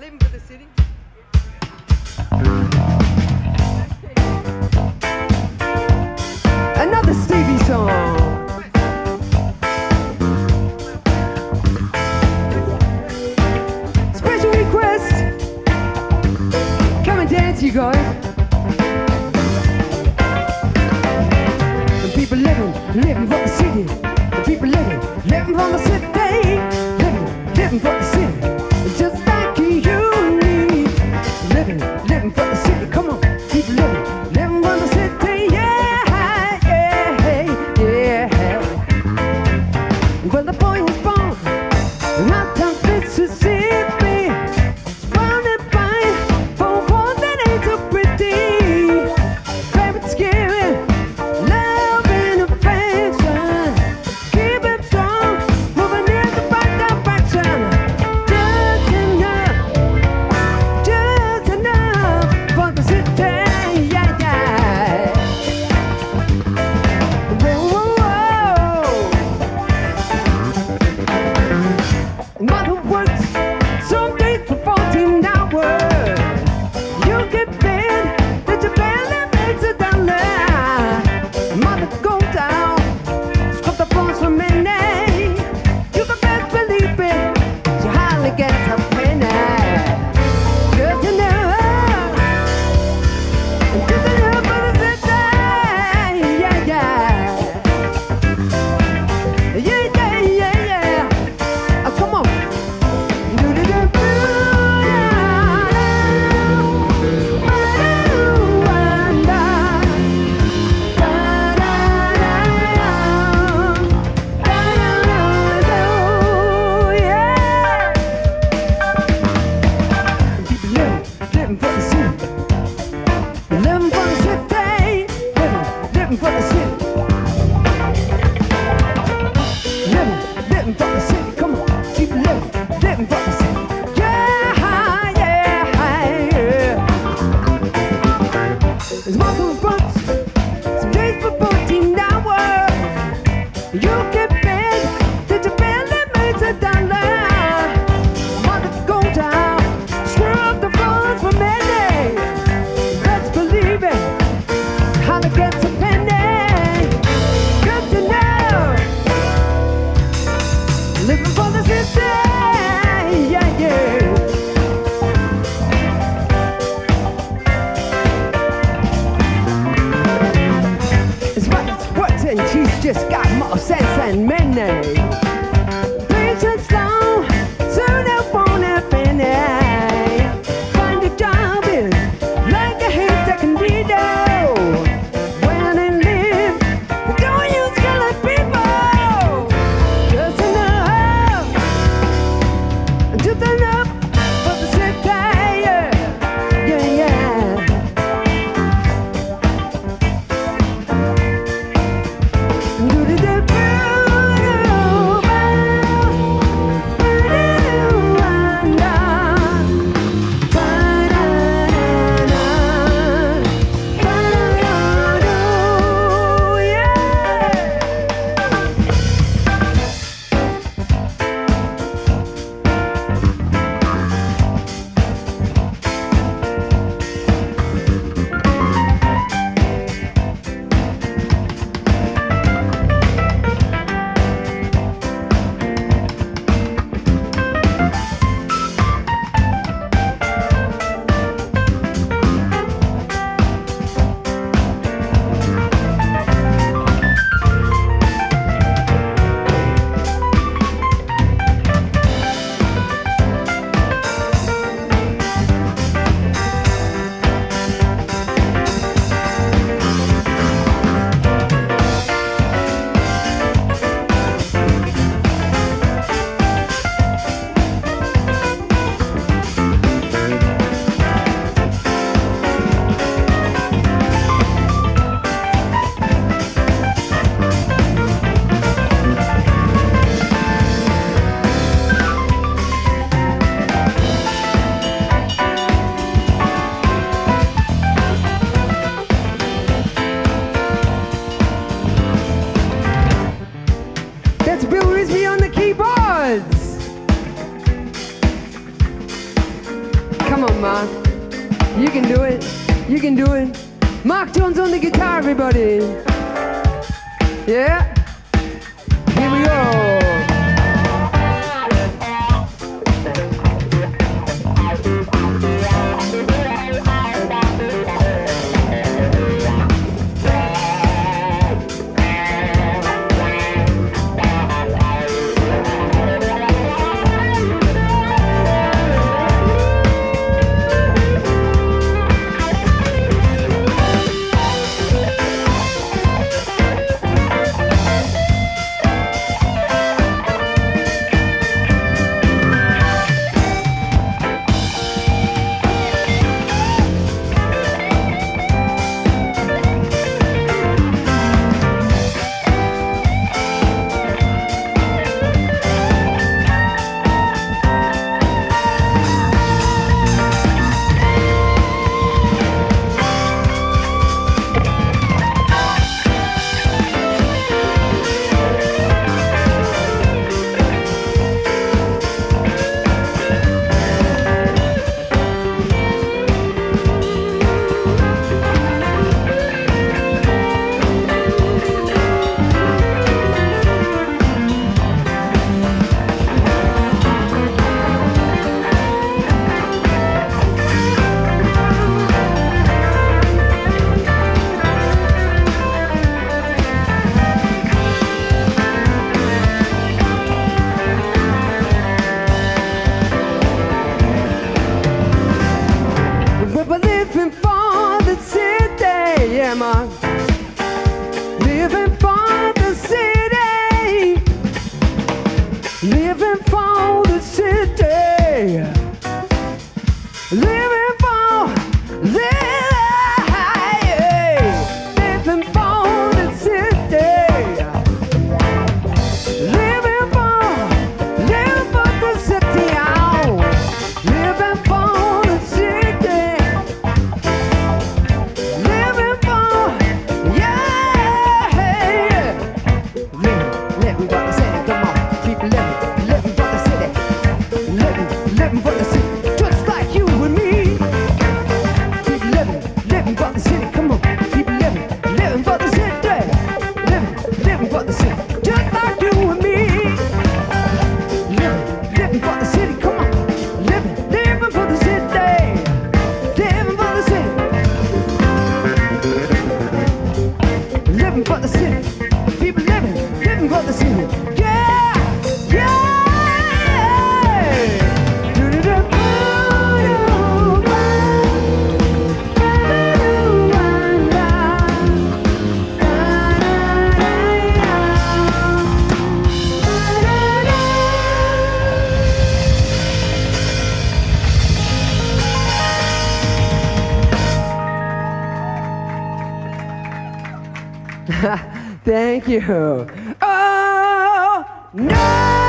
Living for the city. Another Stevie song. Special request. Come and dance, you guys. people living, living for the city. You can do it. You can do it. Mark Johns on the guitar, everybody. Yeah. Here we go. sit. Thank you. Oh, no!